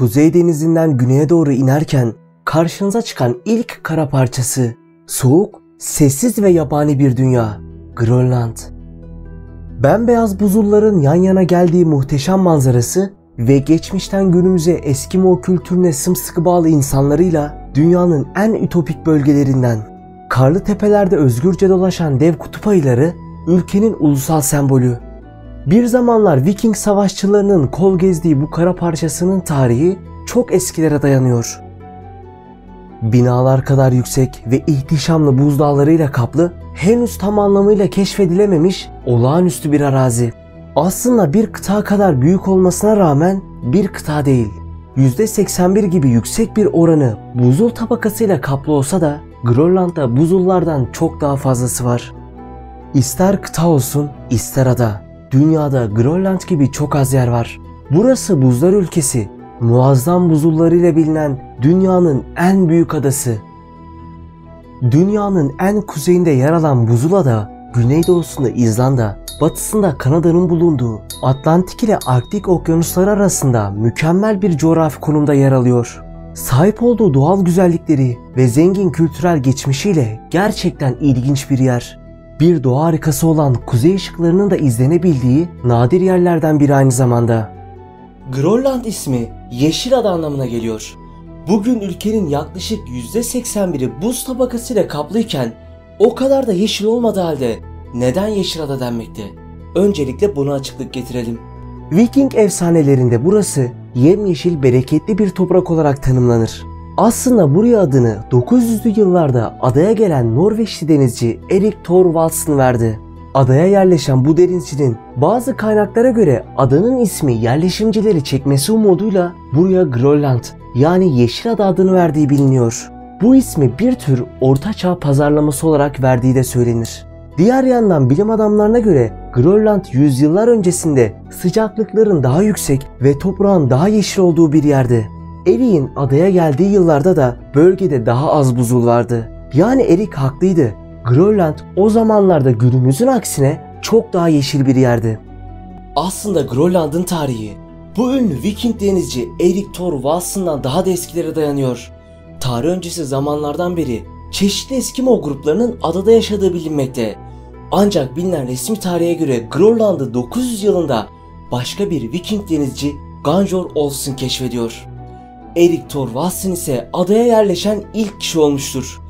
Kuzey Denizi'nden güneye doğru inerken karşınıza çıkan ilk kara parçası soğuk, sessiz ve yabani bir dünya. Grönland. Bembeyaz buzulların yan yana geldiği muhteşem manzarası ve geçmişten günümüze Eskimo kültürüne sımsıkı bağlı insanlarıyla dünyanın en ütopik bölgelerinden. Karlı tepelerde özgürce dolaşan dev kutup ayıları ülkenin ulusal sembolü. Bir zamanlar Viking savaşçılarının kol gezdiği bu kara parçasının tarihi çok eskilere dayanıyor. Binalar kadar yüksek ve ihtişamlı buzdağlarıyla kaplı, henüz tam anlamıyla keşfedilememiş olağanüstü bir arazi. Aslında bir kıta kadar büyük olmasına rağmen bir kıta değil. %81 gibi yüksek bir oranı buzul tabakasıyla kaplı olsa da Grönland'da buzullardan çok daha fazlası var. İster kıta olsun, ister ada. Dünyada Grönland gibi çok az yer var. Burası buzlar ülkesi. Muazzam buzullarıyla bilinen dünyanın en büyük adası. Dünyanın en kuzeyinde yer alan buzul ada, güneydoğusunda İzlanda, batısında Kanada'nın bulunduğu Atlantik ile Arktik okyanusları arasında mükemmel bir coğrafi konumda yer alıyor. Sahip olduğu doğal güzellikleri ve zengin kültürel geçmişiyle gerçekten ilginç bir yer. Bir doğa harikası olan kuzey ışıklarının da izlenebildiği nadir yerlerden biri aynı zamanda. Grönland ismi yeşil ada anlamına geliyor. Bugün ülkenin yaklaşık %81'i buz tabakasıyla kaplıyken o kadar da yeşil olmadığı halde neden yeşil ada denmekte? Öncelikle buna açıklık getirelim. Viking efsanelerinde burası yemyeşil bereketli bir toprak olarak tanımlanır. Aslında buraya adını 900'lü yıllarda adaya gelen Norveçli denizci Erik Thorvaldsen verdi. Adaya yerleşen bu denizcinin bazı kaynaklara göre adanın ismi yerleşimcileri çekmesi umuduyla buraya Grönland yani Yeşil Ada adını verdiği biliniyor. Bu ismi bir tür ortaçağ pazarlaması olarak verdiği de söylenir. Diğer yandan bilim adamlarına göre Grönland yüzyıllar öncesinde sıcaklıkların daha yüksek ve toprağın daha yeşil olduğu bir yerdi. Erik'in adaya geldiği yıllarda da bölgede daha az buzul vardı. Yani Erik haklıydı. Grönland o zamanlarda günümüzün aksine çok daha yeşil bir yerdi. Aslında Grönland'ın tarihi bu ünlü Viking denizci Erik Thor Valsen'dan daha da eskilere dayanıyor. Tarih öncesi zamanlardan beri çeşitli Eskimo gruplarının adada yaşadığı bilinmekte. Ancak bilinen resmi tarihe göre Grönland'ı 900 yılında başka bir Viking denizci Ganjor Olsen keşfediyor. Erik Thorvaldsen ise adaya yerleşen ilk kişi olmuştur.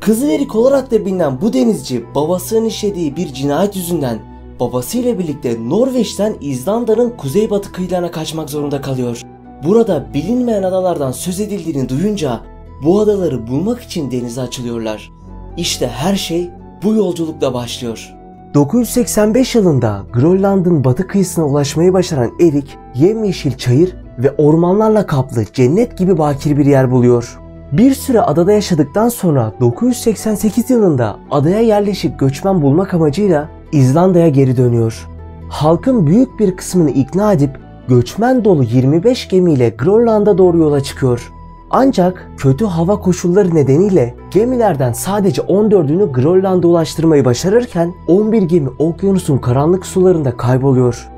Kızıl Erik olarak da bilinen bu denizci babasının işlediği bir cinayet yüzünden babasıyla birlikte Norveç'ten İzlanda'nın kuzeybatı kıyılarına kaçmak zorunda kalıyor. Burada bilinmeyen adalardan söz edildiğini duyunca bu adaları bulmak için denize açılıyorlar. İşte her şey bu yolculukla başlıyor. 985 yılında Grönland'ın batı kıyısına ulaşmayı başaran Erik, yemyeşil çayır ve ormanlarla kaplı cennet gibi bakir bir yer buluyor. Bir süre adada yaşadıktan sonra 988 yılında adaya yerleşik göçmen bulmak amacıyla İzlanda'ya geri dönüyor. Halkın büyük bir kısmını ikna edip göçmen dolu 25 gemiyle Grönland'a doğru yola çıkıyor. Ancak kötü hava koşulları nedeniyle gemilerden sadece 14'ünü Grönland'a ulaştırmayı başarırken 11 gemi okyanusun karanlık sularında kayboluyor.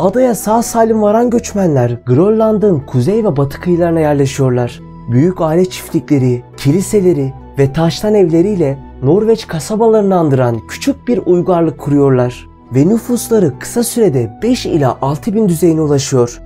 Adaya sağ salim varan göçmenler Grönland'ın kuzey ve batı kıyılarına yerleşiyorlar. Büyük aile çiftlikleri, kiliseleri ve taştan evleriyle Norveç kasabalarını andıran küçük bir uygarlık kuruyorlar ve nüfusları kısa sürede 5 ila 6 bin düzeyine ulaşıyor.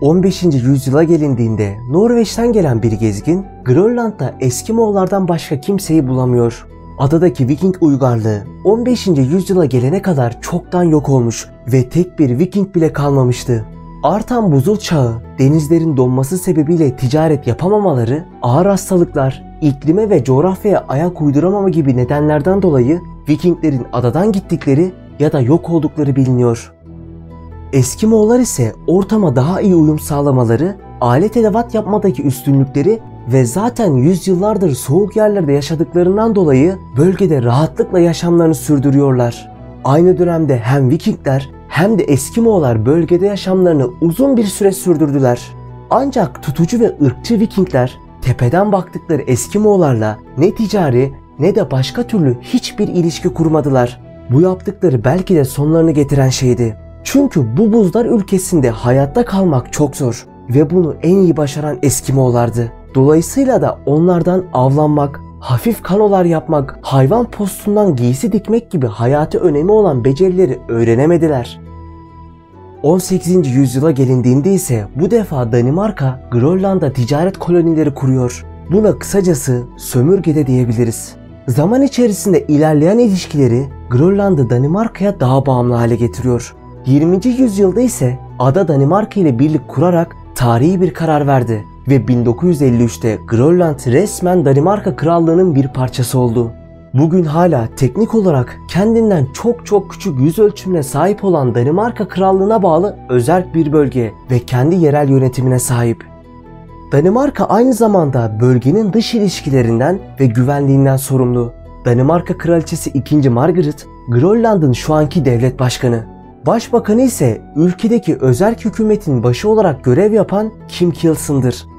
15. yüzyıla gelindiğinde Norveç'ten gelen bir gezgin Grönland'da Eskimoğullardan başka kimseyi bulamıyor. Adadaki Viking uygarlığı 15. yüzyıla gelene kadar çoktan yok olmuş ve tek bir Viking bile kalmamıştı. Artan buzul çağı, denizlerin donması sebebiyle ticaret yapamamaları, ağır hastalıklar, iklime ve coğrafyaya ayak uyduramama gibi nedenlerden dolayı Vikinglerin adadan gittikleri ya da yok oldukları biliniyor. Eskimoğullar ise ortama daha iyi uyum sağlamaları, alet edevat yapmadaki üstünlükleri ve zaten yüzyıllardır soğuk yerlerde yaşadıklarından dolayı bölgede rahatlıkla yaşamlarını sürdürüyorlar. Aynı dönemde hem Vikingler hem de Eskimoğullar bölgede yaşamlarını uzun bir süre sürdürdüler. Ancak tutucu ve ırkçı Vikingler tepeden baktıkları Eskimoğullarla ne ticari ne de başka türlü hiçbir ilişki kurmadılar. Bu yaptıkları belki de sonlarını getiren şeydi. Çünkü bu buzlar ülkesinde hayatta kalmak çok zor. ve bunu en iyi başaran Eskimolardı. Dolayısıyla da onlardan avlanmak, hafif kanolar yapmak, hayvan postundan giysi dikmek gibi hayatı önemi olan becerileri öğrenemediler. 18. yüzyıla gelindiğinde ise bu defa Danimarka Grönland'a ticaret kolonileri kuruyor. Buna kısacası sömürgede diyebiliriz. Zaman içerisinde ilerleyen ilişkileri Grönland'ı Danimarka'ya daha bağımlı hale getiriyor. 20. yüzyılda ise ada Danimarka ile birlik kurarak tarihi bir karar verdi ve 1953'te Grönland resmen Danimarka Krallığı'nın bir parçası oldu. Bugün hala teknik olarak kendinden çok çok küçük yüz ölçümüne sahip olan Danimarka Krallığı'na bağlı özel bir bölge ve kendi yerel yönetimine sahip. Danimarka aynı zamanda bölgenin dış ilişkilerinden ve güvenliğinden sorumlu. Danimarka Kraliçesi 2. Margaret, Grönland'ın şu anki devlet başkanı. Başbakanı ise ülkedeki özel hükümetin başı olarak görev yapan Kim Kilson'dır.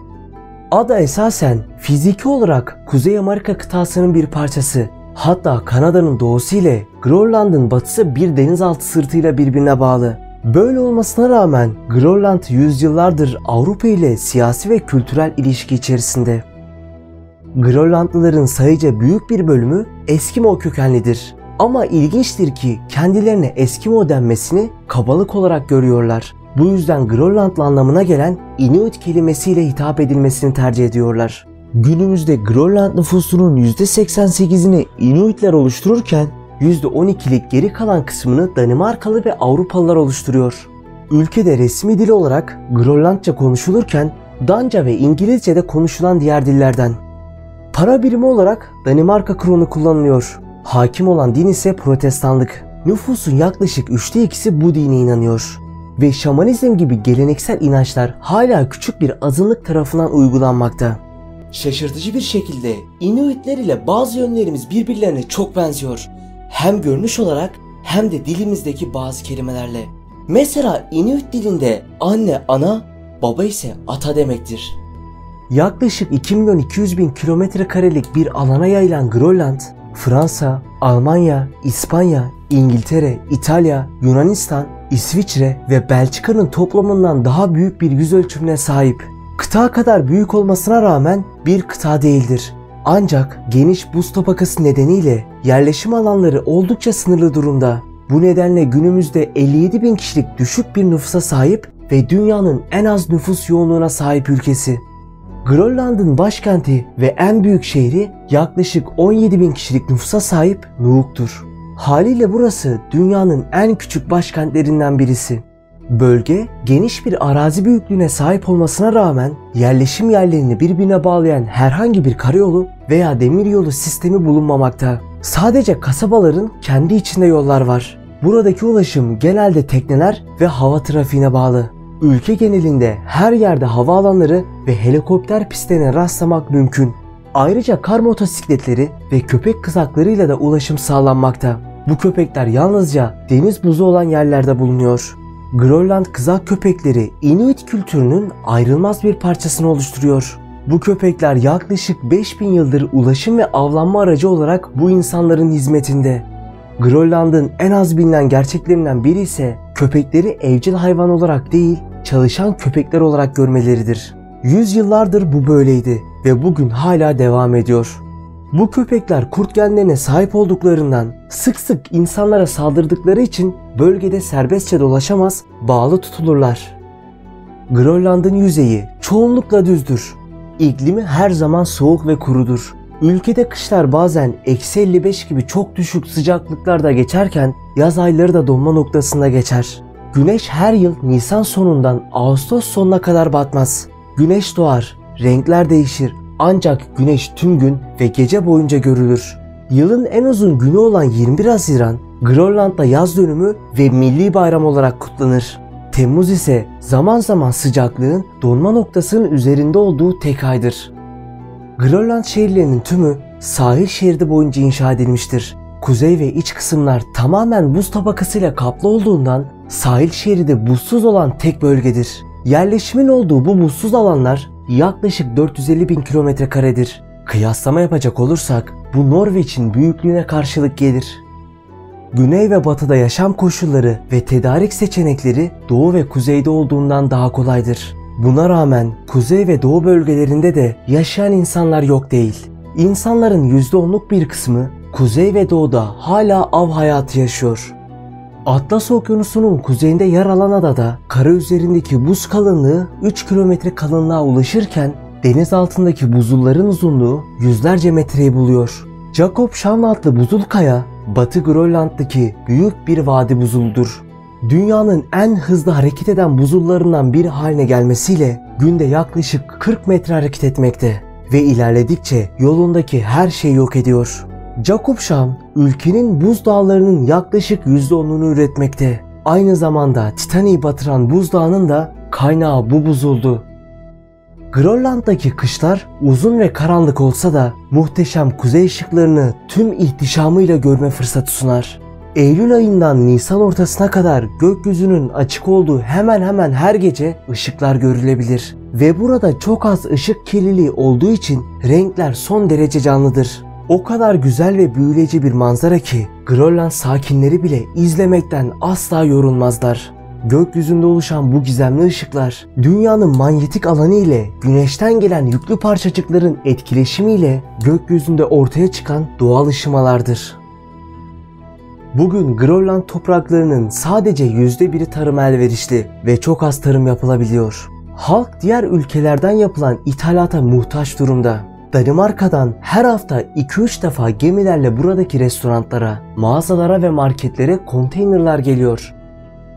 Ada esasen fiziki olarak Kuzey Amerika kıtasının bir parçası. Hatta Kanada'nın doğusu ile Grönland'ın batısı bir denizaltı sırtıyla birbirine bağlı. Böyle olmasına rağmen Grönland yüzyıllardır Avrupa ile siyasi ve kültürel ilişki içerisinde. Grönlandlıların sayıca büyük bir bölümü Eskimo kökenlidir. Ama ilginçtir ki kendilerine Eskimo denmesini kabalık olarak görüyorlar. Bu yüzden Grönlandlı anlamına gelen Inuit kelimesiyle hitap edilmesini tercih ediyorlar. Günümüzde Grönland nüfusunun %88'ini Inuitler oluştururken %12'lik geri kalan kısmını Danimarkalı ve Avrupalılar oluşturuyor. Ülkede resmi dil olarak Grönlandça konuşulurken Danca ve İngilizce de konuşulan diğer dillerden. Para birimi olarak Danimarka kronu kullanılıyor. Hakim olan din ise protestanlık. Nüfusun yaklaşık üçte ikisi bu dine inanıyor. Ve şamanizm gibi geleneksel inançlar hala küçük bir azınlık tarafından uygulanmakta. Şaşırtıcı bir şekilde Inuitler ile bazı yönlerimiz birbirlerine çok benziyor. Hem görünüş olarak hem de dilimizdeki bazı kelimelerle. Mesela Inuit dilinde anne ana, baba ise ata demektir. Yaklaşık 2 milyon 200 bin kilometre karelik bir alana yayılan Grönland, Fransa, Almanya, İspanya, İngiltere, İtalya, Yunanistan, İsviçre ve Belçika'nın toplamından daha büyük bir yüz ölçümüne sahip. Kıta kadar büyük olmasına rağmen bir kıta değildir. Ancak geniş buz tabakası nedeniyle yerleşim alanları oldukça sınırlı durumda. Bu nedenle günümüzde 57 bin kişilik düşük bir nüfusa sahip ve dünyanın en az nüfus yoğunluğuna sahip ülkesi. Grönland'ın başkenti ve en büyük şehri yaklaşık 17 bin kişilik nüfusa sahip Nuuk'tur. Haliyle burası dünyanın en küçük başkentlerinden birisi. Bölge geniş bir arazi büyüklüğüne sahip olmasına rağmen yerleşim yerlerini birbirine bağlayan herhangi bir karayolu veya demiryolu sistemi bulunmamakta. Sadece kasabaların kendi içinde yollar var. Buradaki ulaşım genelde tekneler ve hava trafiğine bağlı. Ülke genelinde her yerde havaalanları ve helikopter pistlerine rastlamak mümkün. Ayrıca kar motosikletleri ve köpek kızaklarıyla da ulaşım sağlanmakta. Bu köpekler yalnızca deniz buzu olan yerlerde bulunuyor. Grönland kızak köpekleri Inuit kültürünün ayrılmaz bir parçasını oluşturuyor. Bu köpekler yaklaşık 5000 yıldır ulaşım ve avlanma aracı olarak bu insanların hizmetinde. Grönland'ın en az bilinen gerçeklerinden biri ise köpekleri evcil hayvan olarak değil, çalışan köpekler olarak görmeleridir. Yüzyıllardır bu böyleydi ve bugün hala devam ediyor. Bu köpekler kurt genlerine sahip olduklarından sık sık insanlara saldırdıkları için bölgede serbestçe dolaşamaz, bağlı tutulurlar. Grönland'ın yüzeyi çoğunlukla düzdür. İklimi her zaman soğuk ve kurudur. Ülkede kışlar bazen eksi 55 gibi çok düşük sıcaklıklarda geçerken yaz ayları da donma noktasında geçer. Güneş her yıl Nisan sonundan Ağustos sonuna kadar batmaz. Güneş doğar, renkler değişir ancak güneş tüm gün ve gece boyunca görülür. Yılın en uzun günü olan 21 Haziran, Grönland'da yaz dönümü ve milli bayram olarak kutlanır. Temmuz ise zaman zaman sıcaklığın donma noktasının üzerinde olduğu tek aydır. Grönland şehirlerinin tümü sahil şeridi boyunca inşa edilmiştir. Kuzey ve iç kısımlar tamamen buz tabakasıyla kaplı olduğundan sahil şeridi buzsuz olan tek bölgedir. Yerleşimin olduğu bu buzsuz alanlar yaklaşık 450 bin kilometre karedir. Kıyaslama yapacak olursak bu Norveç'in büyüklüğüne karşılık gelir. Güney ve batıda yaşam koşulları ve tedarik seçenekleri doğu ve kuzeyde olduğundan daha kolaydır. Buna rağmen kuzey ve doğu bölgelerinde de yaşayan insanlar yok değil. İnsanların %10'luk bir kısmı kuzey ve doğuda hala av hayatı yaşıyor. Atlas Okyanusu'nun kuzeyinde yer alan adada kara üzerindeki buz kalınlığı 3 kilometre kalınlığa ulaşırken deniz altındaki buzulların uzunluğu yüzlerce metreyi buluyor. Jacob Sham adlı buzul kaya Batı Grönland'daki büyük bir vadi buzuldur. Dünyanın en hızlı hareket eden buzullarından biri haline gelmesiyle günde yaklaşık 40 metre hareket etmekte ve ilerledikçe yolundaki her şeyi yok ediyor. Jacob Sham ülkenin buz dağlarının yaklaşık %10'unu üretmekte. Aynı zamanda Titanic'i batıran buzdağının da kaynağı bu buzuldu. Grönland'daki kışlar uzun ve karanlık olsa da muhteşem kuzey ışıklarını tüm ihtişamıyla görme fırsatı sunar. Eylül ayından Nisan ortasına kadar gökyüzünün açık olduğu hemen hemen her gece ışıklar görülebilir. Ve burada çok az ışık kirliliği olduğu için renkler son derece canlıdır. O kadar güzel ve büyüleyici bir manzara ki Grönland sakinleri bile izlemekten asla yorulmazlar. Gökyüzünde oluşan bu gizemli ışıklar dünyanın manyetik alanı ile güneşten gelen yüklü parçacıkların etkileşimiyle gökyüzünde ortaya çıkan doğal ışımalardır. Bugün Grönland topraklarının sadece %1'i tarım elverişli ve çok az tarım yapılabiliyor. Halk diğer ülkelerden yapılan ithalata muhtaç durumda. Danimarka'dan her hafta 2-3 defa gemilerle buradaki restoranlara, mağazalara ve marketlere konteynerlar geliyor.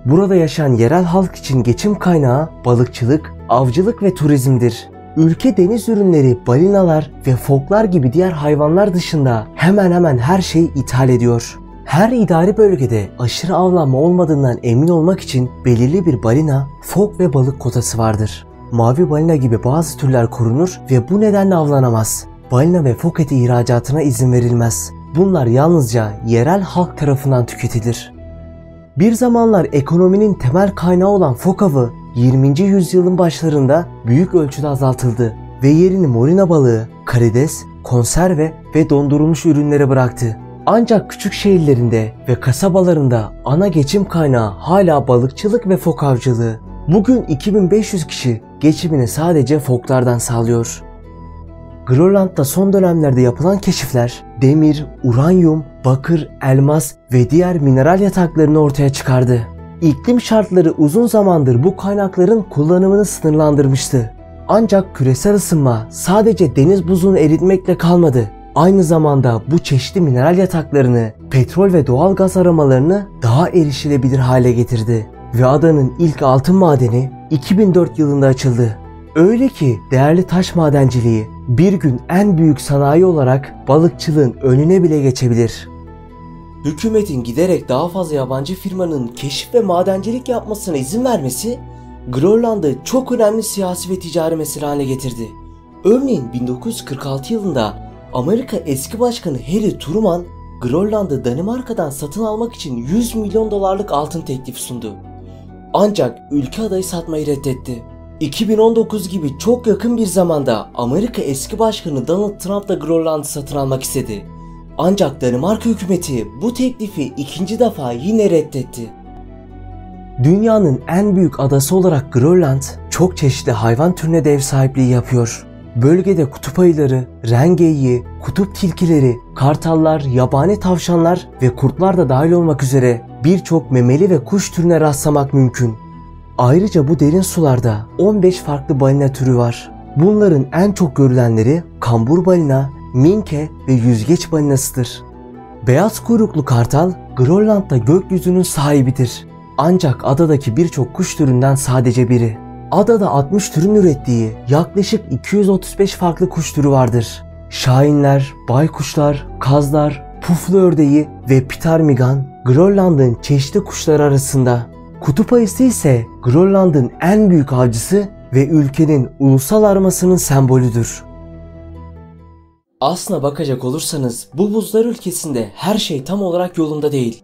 Burada yaşayan yerel halk için geçim kaynağı balıkçılık, avcılık ve turizmdir. Ülke deniz ürünleri, balinalar ve foklar gibi diğer hayvanlar dışında hemen hemen her şeyi ithal ediyor. Her idari bölgede aşırı avlanma olmadığından emin olmak için belirli bir balina, fok ve balık kotası vardır. Mavi balina gibi bazı türler korunur ve bu nedenle avlanamaz. Balina ve fok eti ihracatına izin verilmez. Bunlar yalnızca yerel halk tarafından tüketilir. Bir zamanlar ekonominin temel kaynağı olan fok avı 20. yüzyılın başlarında büyük ölçüde azaltıldı ve yerini morina balığı, karides, konserve ve dondurulmuş ürünlere bıraktı. Ancak küçük şehirlerinde ve kasabalarında ana geçim kaynağı hala balıkçılık ve fok avcılığı. Bugün 2500 kişi geçimini sadece foklardan sağlıyor. Grönland'da son dönemlerde yapılan keşifler demir, uranyum, bakır, elmas ve diğer mineral yataklarını ortaya çıkardı. İklim şartları uzun zamandır bu kaynakların kullanımını sınırlandırmıştı. Ancak küresel ısınma sadece deniz buzunu eritmekle kalmadı. Aynı zamanda bu çeşitli mineral yataklarını, petrol ve doğal gaz aramalarını daha erişilebilir hale getirdi. Ve adanın ilk altın madeni 2004 yılında açıldı. Öyle ki değerli taş madenciliği bir gün en büyük sanayi olarak balıkçılığın önüne bile geçebilir. Hükümetin giderek daha fazla yabancı firmanın keşif ve madencilik yapmasına izin vermesi Grönland'ı çok önemli siyasi ve ticari mesele haline getirdi. Örneğin 1946 yılında Amerika eski başkanı Harry Truman Grönland'ı Danimarka'dan satın almak için 100 milyon dolarlık altın teklifi sundu. Ancak ülke adayı satmayı reddetti. 2019 gibi çok yakın bir zamanda Amerika eski başkanı Donald Trump da Grönland'ı satın almak istedi. Ancak Danimarka hükümeti bu teklifi ikinci defa yine reddetti. Dünyanın en büyük adası olarak Grönland çok çeşitli hayvan türüne de ev sahipliği yapıyor. Bölgede kutup ayıları, rengeyi, kutup tilkileri, kartallar, yabani tavşanlar ve kurtlar da dahil olmak üzere birçok memeli ve kuş türüne rastlamak mümkün. Ayrıca bu derin sularda 15 farklı balina türü var. Bunların en çok görülenleri kambur balina, minke ve yüzgeç balinasıdır. Beyaz kuyruklu kartal Grönland'da gökyüzünün sahibidir. Ancak adadaki birçok kuş türünden sadece biri. Adada 60 türün ürettiği yaklaşık 235 farklı kuş türü vardır. Şahinler, baykuşlar, kazlar, puflu ördeği ve pitarmigan Grönland'ın çeşitli kuşları arasında. Kutup ayısı ise Grönland'ın en büyük avcısı ve ülkenin ulusal armasının sembolüdür. Aslına bakacak olursanız bu buzlar ülkesinde her şey tam olarak yolunda değil.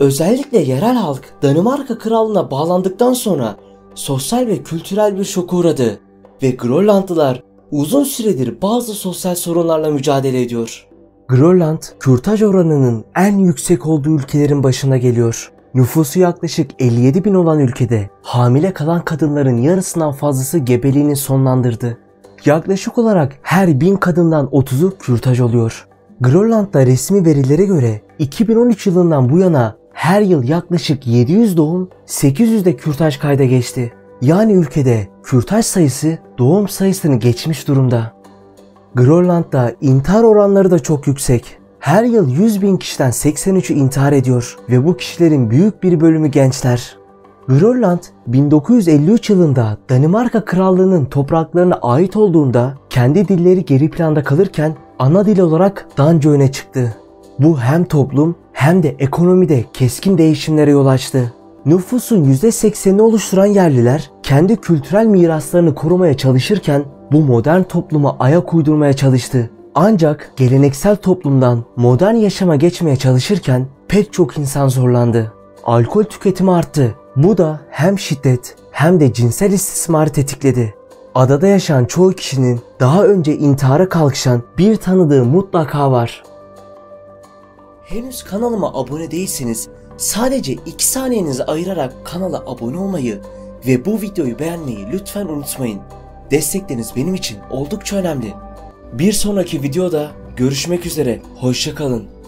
Özellikle yerel halk Danimarka krallığına bağlandıktan sonra sosyal ve kültürel bir şoka uğradı ve Grönlandlılar uzun süredir bazı sosyal sorunlarla mücadele ediyor. Grönland, kürtaj oranının en yüksek olduğu ülkelerin başına geliyor. Nüfusu yaklaşık 57 bin olan ülkede hamile kalan kadınların yarısından fazlası gebeliğini sonlandırdı. Yaklaşık olarak her bin kadından 30'u kürtaj oluyor. Grönland'da resmi verilere göre 2013 yılından bu yana her yıl yaklaşık 700 doğum, 800 de kürtaj kayda geçti. Yani ülkede kürtaj sayısı doğum sayısını geçmiş durumda. Grönland'da intihar oranları da çok yüksek. Her yıl 100 bin kişiden 83'ü intihar ediyor ve bu kişilerin büyük bir bölümü gençler. Grönland 1953 yılında Danimarka Krallığı'nın topraklarına ait olduğunda kendi dilleri geri planda kalırken ana dil olarak Danca öne çıktı. Bu hem toplum hem de ekonomide keskin değişimlere yol açtı. Nüfusun %80'ini oluşturan yerliler kendi kültürel miraslarını korumaya çalışırken bu modern topluma ayak uydurmaya çalıştı. Ancak geleneksel toplumdan modern yaşama geçmeye çalışırken pek çok insan zorlandı. Alkol tüketimi arttı. Bu da hem şiddet hem de cinsel istismarı tetikledi. Adada yaşayan çoğu kişinin daha önce intihara kalkışan bir tanıdığı mutlaka var. Henüz kanalıma abone değilseniz sadece 2 saniyenizi ayırarak kanala abone olmayı ve bu videoyu beğenmeyi lütfen unutmayın. Destekleriniz benim için oldukça önemli. Bir sonraki videoda görüşmek üzere. Hoşçakalın.